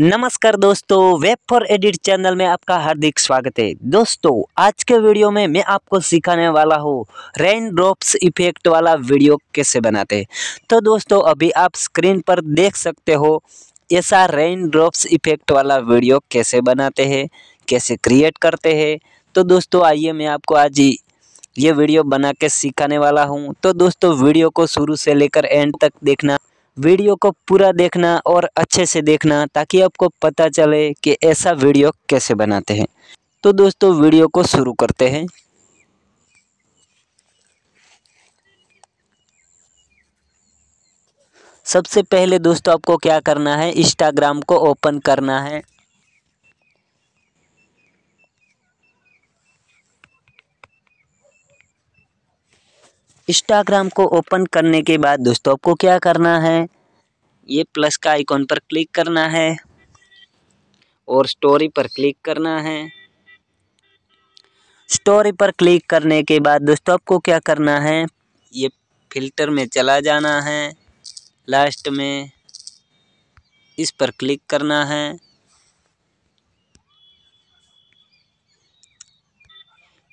नमस्कार दोस्तों web for edit channel में आपका हार्दिक स्वागत है। दोस्तों, आज के वीडियो में मैं आपको सिखाने वाला हूँ रेन ड्रॉप्स इफ़ेक्ट वाला वीडियो कैसे बनाते हैं। तो दोस्तों, अभी आप स्क्रीन पर देख सकते हो, ऐसा रेन ड्रॉप्स इफ़ेक्ट वाला वीडियो कैसे बनाते हैं, कैसे क्रिएट करते हैं। तो दोस्तों, आइए मैं आपको आज ये वीडियो बना के सिखाने वाला हूँ। तो दोस्तों, वीडियो को शुरू से लेकर एंड तक देखना। वीडियो को पूरा देखना और अच्छे से देखना ताकि आपको पता चले कि ऐसा वीडियो कैसे बनाते हैं। तो दोस्तों, वीडियो को शुरू करते हैं। सबसे पहले दोस्तों, आपको क्या करना है? इंस्टाग्राम को ओपन करना है। इंस्टाग्राम को ओपन करने के बाद दोस्तों, आपको क्या करना है? ये प्लस का आइकॉन पर क्लिक करना है और स्टोरी पर क्लिक करना है। स्टोरी पर क्लिक करने के बाद दोस्तों आपको क्या करना है? ये फ़िल्टर में चला जाना है। लास्ट में इस पर क्लिक करना है।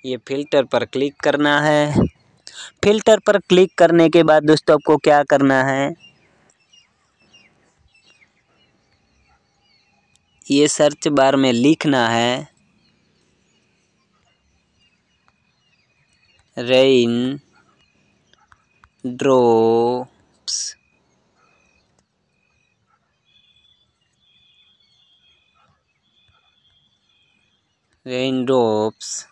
ये फ़िल्टर पर क्लिक करना है। फ़िल्टर पर क्लिक करने के बाद दोस्तों आपको क्या करना है? ये सर्च बार में लिखना है। रेन ड्रॉप्स रेन ड्रॉप्स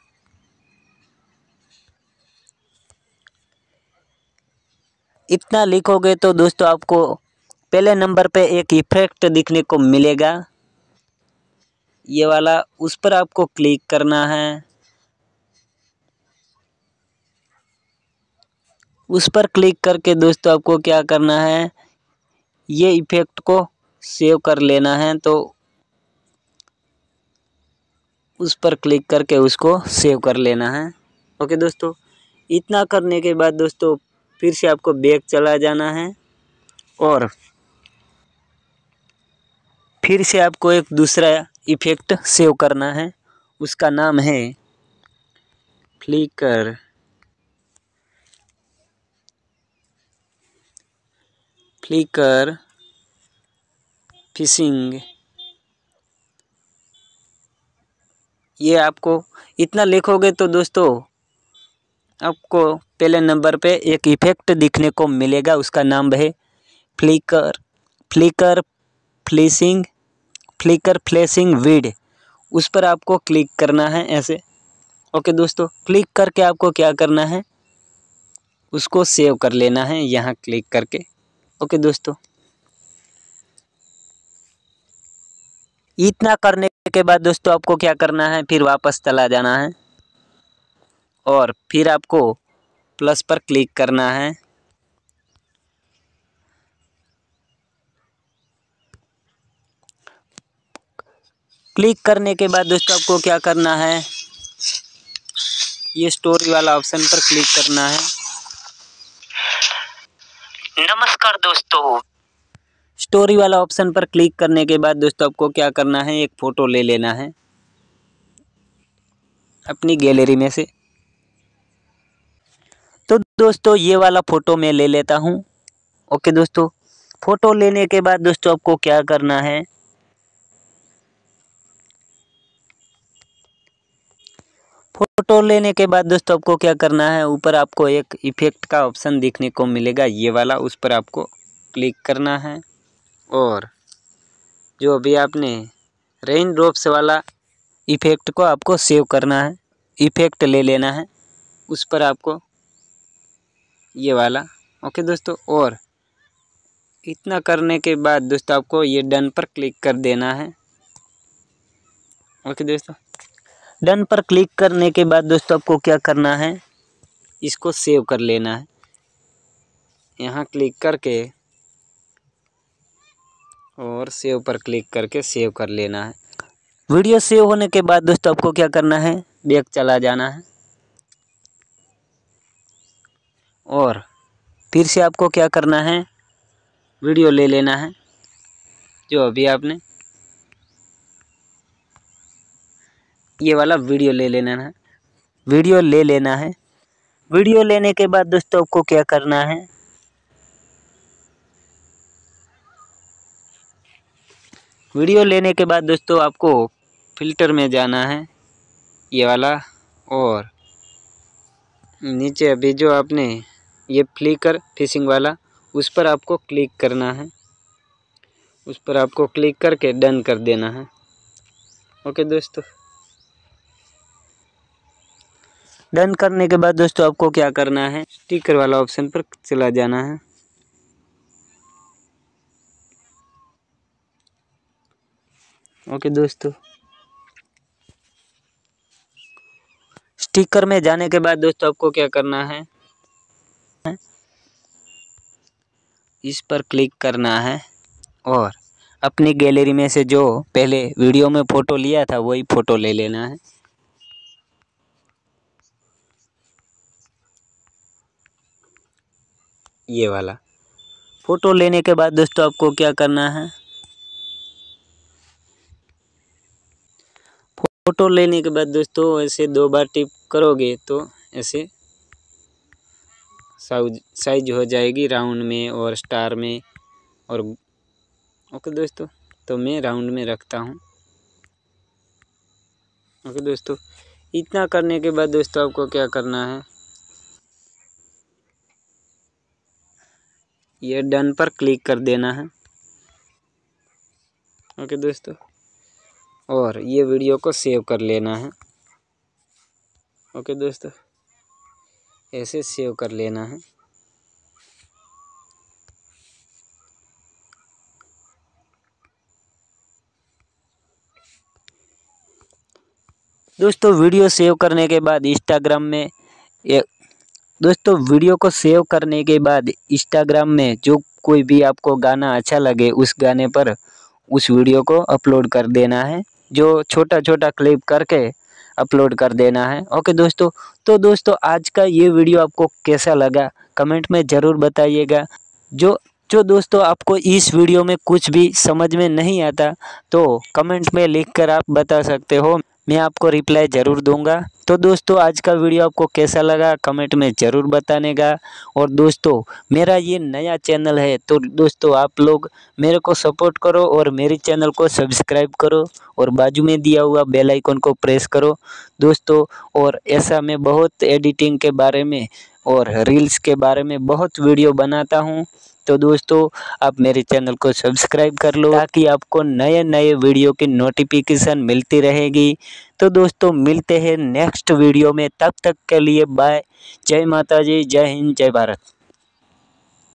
इतना लिखोगे तो दोस्तों आपको पहले नंबर पे एक इफ़ेक्ट दिखने को मिलेगा। ये वाला, उस पर आपको क्लिक करना है। उस पर क्लिक करके दोस्तों आपको क्या करना है, ये इफ़ेक्ट को सेव कर लेना है तो उस पर क्लिक करके उसको सेव कर लेना है। ओके दोस्तों, इतना करने के बाद दोस्तों, फिर से आपको बैग चला जाना है, और फिर से आपको एक दूसरा इफ़ेक्ट सेव करना है। उसका नाम है फ्लिकर फ्लिकर फिशिंग ये आपको इतना लिखोगे तो दोस्तों, आपको पहले नंबर पे एक इफ़ेक्ट दिखने को मिलेगा। उसका नाम है फ्लिकर फ्लिकर फ्लिसिंग फ्लिकर फ्लैशिंग वीड उस पर आपको क्लिक करना है ऐसे। ओके दोस्तों क्लिक करके आपको क्या करना है? उसको सेव कर लेना है, यहाँ क्लिक करके। ओके दोस्तों। इतना करने के बाद दोस्तों, आपको क्या करना है? फिर वापस चला जाना है। और फिर आपको प्लस पर क्लिक करना है। क्लिक करने के बाद दोस्तों आपको क्या करना है? ये स्टोरी वाला ऑप्शन पर क्लिक करना है। नमस्कार दोस्तों। स्टोरी वाला ऑप्शन पर क्लिक करने के बाद दोस्तों आपको क्या करना है? एक फ़ोटो ले लेना है। अपनी गैलरी में से। तो दोस्तों ये वाला फ़ोटो मैं ले लेता हूँ। ओके दोस्तों फ़ोटो लेने के बाद दोस्तों आपको क्या करना है? फ़ोटो लेने के बाद दोस्तों आपको क्या करना है? ऊपर आपको एक इफ़ेक्ट का ऑप्शन देखने को मिलेगा। ये वाला, उस पर आपको क्लिक करना है। और जो अभी आपने रेन ड्रॉप्स वाला इफ़ेक्ट को आपको सेव करना है इफ़ेक्ट ले लेना है, उस पर आपको ये वाला। ओके दोस्तों, और इतना करने के बाद दोस्तों आपको ये डन पर क्लिक कर देना है। ओके दोस्तों। डन पर क्लिक करने के बाद दोस्तों आपको क्या करना है? इसको सेव कर लेना है। यहाँ क्लिक करके और सेव पर क्लिक करके सेव कर लेना है। वीडियो सेव होने के बाद दोस्तों आपको क्या करना है? बैक चला जाना है। और फिर से आपको क्या करना है? वीडियो ले लेना है, जो अभी आपने ये वाला वीडियो ले लेना है। वीडियो ले लेना है। वीडियो लेने के बाद दोस्तों आपको क्या करना है? वीडियो लेने के बाद दोस्तों आपको फ़िल्टर में जाना है, ये वाला, और नीचे अभी जो आपने ये फ्लिकर फिशिंग वाला, उस पर आपको क्लिक करना है। उस पर आपको क्लिक करके डन कर देना है। ओके दोस्तों। डन करने के बाद दोस्तों आपको क्या करना है? स्टिकर वाला ऑप्शन पर चला जाना है। ओके दोस्तों। स्टिकर में जाने के बाद दोस्तों आपको क्या करना है? इस पर क्लिक करना है और अपनी गैलरी में से जो पहले वीडियो में फ़ोटो लिया था, वही फ़ोटो ले लेना है। ये वाला। फ़ोटो लेने के बाद दोस्तों आपको क्या करना है? फ़ोटो लेने के बाद दोस्तों ऐसे दो बार टिप करोगे तो ऐसे साइज़ साइज़ हो जाएगी राउंड में और स्टार में और ओके दोस्तों तो मैं राउंड में रखता हूँ। ओके दोस्तों, इतना करने के बाद दोस्तों आपको क्या करना है? ये डन पर क्लिक कर देना है। ओके दोस्तों, और ये वीडियो को सेव कर लेना है। ओके दोस्तों, ऐसे सेव कर लेना है। दोस्तों, वीडियो सेव करने के बाद इंस्टाग्राम में दोस्तों, वीडियो को सेव करने के बाद इंस्टाग्राम में जो कोई भी आपको गाना अच्छा लगे उस गाने पर उस वीडियो को अपलोड कर देना है। जो छोटा छोटा क्लिप करके अपलोड कर देना है। ओके दोस्तों तो दोस्तों, आज का ये वीडियो आपको कैसा लगा? कमेंट में ज़रूर बताइएगा। जो जो दोस्तों, आपको इस वीडियो में कुछ भी समझ में नहीं आता तो कमेंट में लिख कर आप बता सकते हो। मैं आपको रिप्लाई ज़रूर दूँगा। तो दोस्तों, आज का वीडियो आपको कैसा लगा कमेंट में ज़रूर बताने का। और दोस्तों, मेरा ये नया चैनल है तो दोस्तों, आप लोग मेरे को सपोर्ट करो और मेरे चैनल को सब्सक्राइब करो और बाजू में दिया हुआ बेल आइकन को प्रेस करो। दोस्तों, और ऐसा मैं बहुत एडिटिंग के बारे में और रील्स के बारे में बहुत वीडियो बनाता हूँ। तो दोस्तों, आप मेरे चैनल को सब्सक्राइब कर लो ताकि आपको नए नए वीडियो की नोटिफिकेशन मिलती रहेगी। तो दोस्तों, मिलते हैं नेक्स्ट वीडियो में। तब तक के लिए बाय जय माता जी जय हिंद, जय भारत।